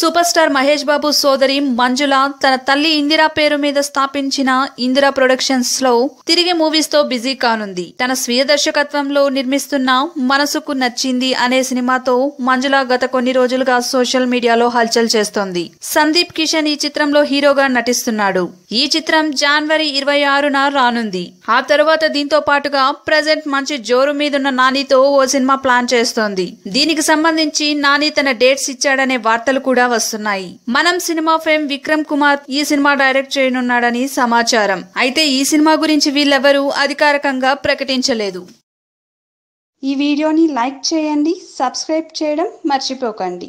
Super star Mahesh Babu సోదరి మంజుల తన తల్లి ఇందిరా పేరు మీద స్థాపించిన ఇందిరా ప్రొడక్షన్స్లో తిరిగి మూవీస్తో బిజీ కానుంది. తన స్వీయ దర్శకత్వంలో నిర్మిస్తున్న మనసుకు నచ్చింది అనే సినిమాతో మంజుల గత కొన్ని రోజులుగా సోషల్ మీడియాలో హల్చల్ చేస్తోంది. సందీప్ కిషన్ ఈ చిత్రంలో హీరోగా నటిస్తున్నాడు. ఈ చిత్రం జనవరి ఇరవై ఆరున రానుంది. ఆ తర్వాత దీంతో పాటుగా ప్రజెంట్ మంచి జోరు మీదున్న నానితో ఓ సినిమా ప్లాన్ చేస్తోంది. దీనికి సంబంధించి నాని తన డేట్స్ ఇచ్చాడనే వార్తలు కూడా వస్తున్నాయి. మనం సినిమా ఫేమ్ విక్రమ్ కుమార్ ఈ సినిమా డైరెక్ట్ చేయనున్నాడని సమాచారం. అయితే ఈ సినిమా గురించి వీళ్ళెవరూ అధికారికంగా ప్రకటించలేదు. ఈ వీడియోని లైక్ చేయండి సబ్స్క్రైబ్ చేయడం మర్చిపోకండి.